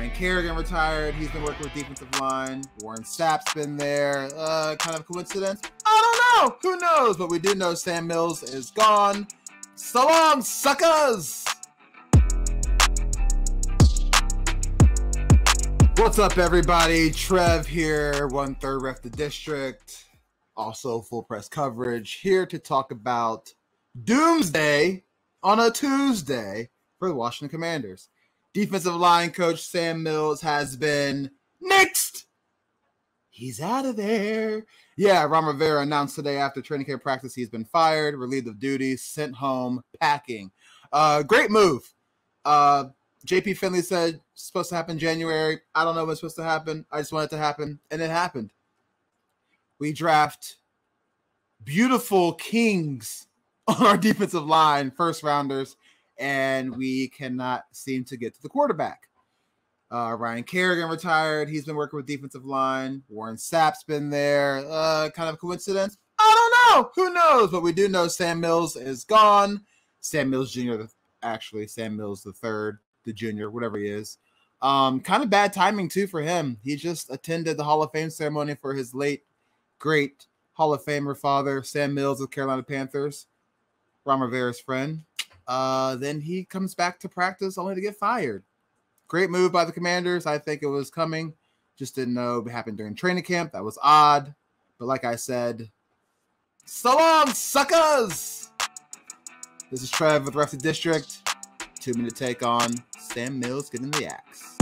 Ryan Kerrigan retired. He's been working with defensive line. Warren Sapp's been there. Uh, kind of coincidence? I don't know. Who knows? But we do know Sam Mills is gone. So long, suckers! What's up, everybody? Trev here, one third ref the district. Also, full press coverage here to talk about Doomsday on a Tuesday for the Washington Commanders. Defensive line coach Sam Mills has been nixed. He's out of there. Yeah, Ron Rivera announced today after training camp practice he's been fired, relieved of duties, sent home, packing. Uh, great move. Uh, JP Finlay said supposed to happen January. I don't know what's supposed to happen. I just want it to happen, and it happened. We draft beautiful kings on our defensive line, first rounders, and we cannot seem to get to the quarterback. Uh, Ryan Kerrigan retired. He's been working with defensive line. Warren Sapp's been there. Uh, kind of coincidence? I don't know. Who knows? But we do know Sam Mills is gone. Sam Mills Jr. Actually, Sam Mills the third, the junior, whatever he is. Um, kind of bad timing too for him. He just attended the Hall of Fame ceremony for his late, great Hall of Famer father, Sam Mills of Carolina Panthers, Ron Rivera's friend. Uh, then he comes back to practice only to get fired. Great move by the Commanders. I think it was coming. Just didn't know it happened during training camp. That was odd. But like I said, so long, suckers. This is Trev with the District. Two minute take on Sam Mills getting the axe.